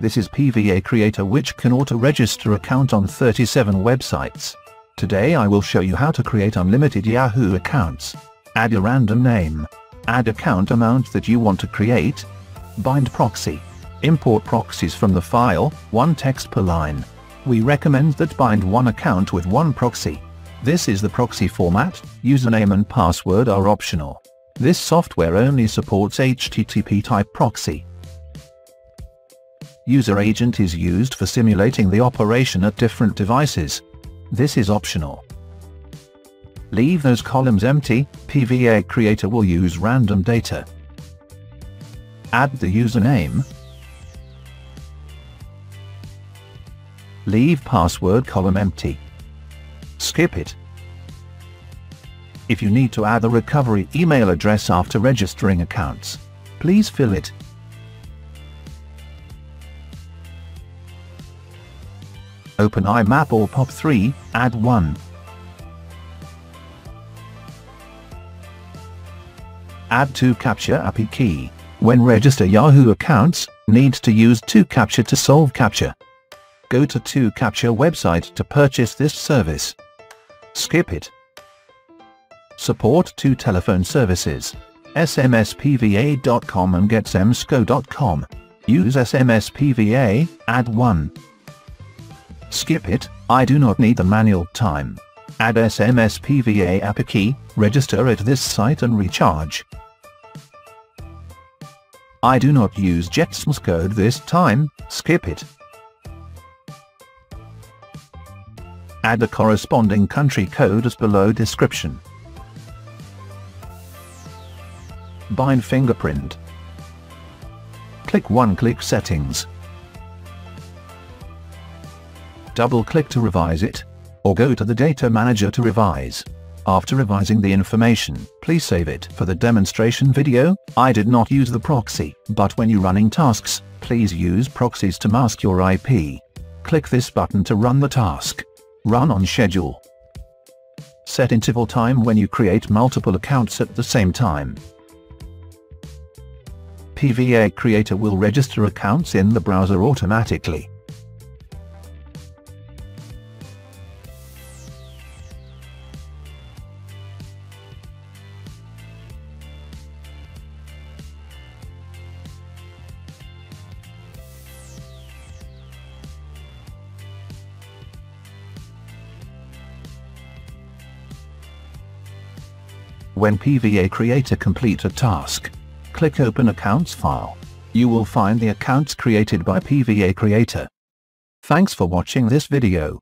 This is PVA Creator which can auto-register account on 37 websites. Today I will show you how to create unlimited Yahoo accounts. Add a random name. Add account amount that you want to create. Bind proxy. Import proxies from the file, one text per line. We recommend that bind one account with one proxy. This is the proxy format, username and password are optional. This software only supports HTTP type proxy. User agent is used for simulating the operation at different devices. This is optional. Leave those columns empty, PVA Creator will use random data. Add the username. Leave password column empty. Skip it. If you need to add a recovery email address after registering accounts, please fill it. Open IMAP or POP3, add 1. Add 2Captcha API key. When register Yahoo accounts, needs to use 2Captcha to solve Captcha. Go to 2Captcha website to purchase this service. Skip it. Support 2 telephone services. smspva.com and getsmscode.com. Use SMSPVA, add 1. Skip it, I do not need the manual time. Add SMSPVA API key, register at this site and recharge. I do not use GetSMSCode this time, skip it. Add the corresponding country code as below description. Bind fingerprint. Click one-click settings. Double-click to revise it, or go to the Data Manager to revise. After revising the information, please save it. For the demonstration video, I did not use the proxy, but when you're running tasks, please use proxies to mask your IP. Click this button to run the task. Run on schedule. Set interval time when you create multiple accounts at the same time. PVA Creator will register accounts in the browser automatically. When PVA Creator complete a task, click Open Accounts file. You will find the accounts created by PVA Creator. Thanks for watching this video.